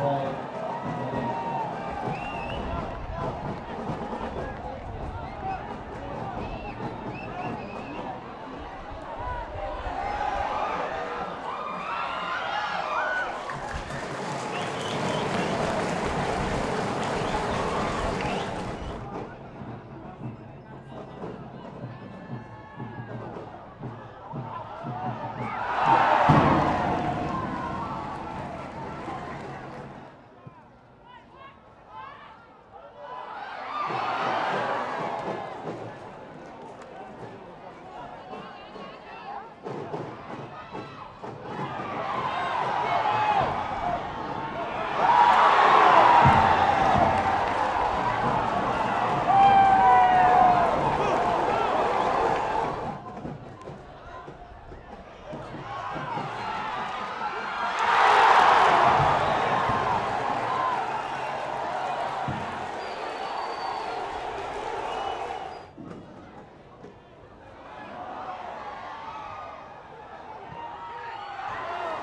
我 Wow.